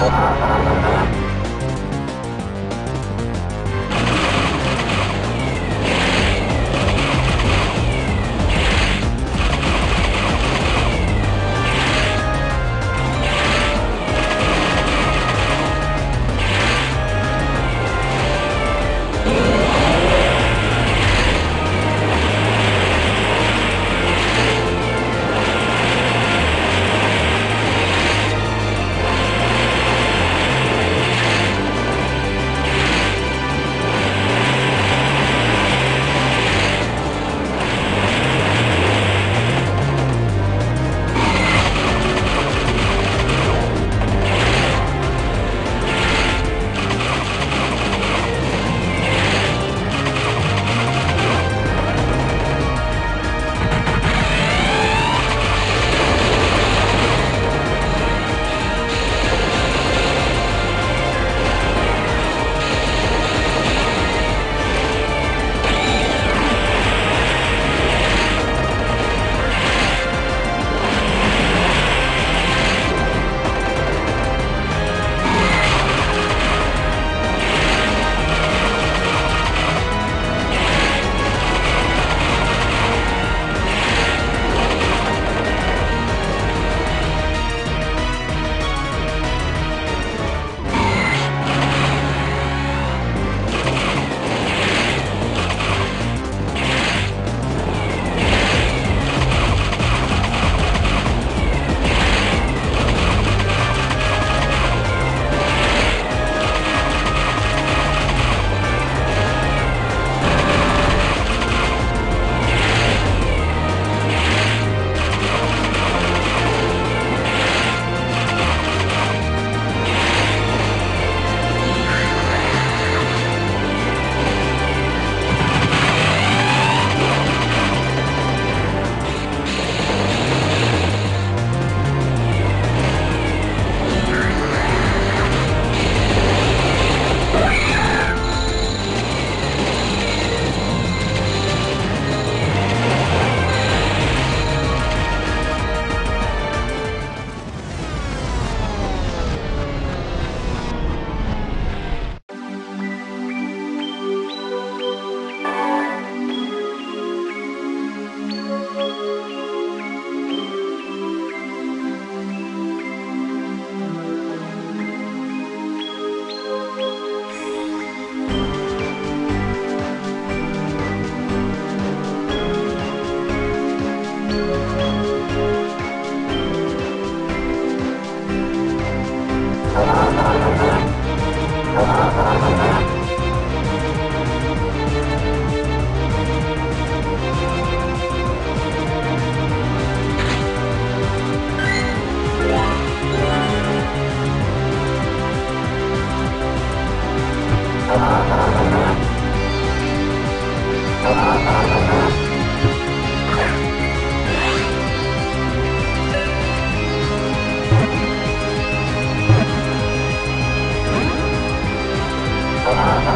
Oh, Oh,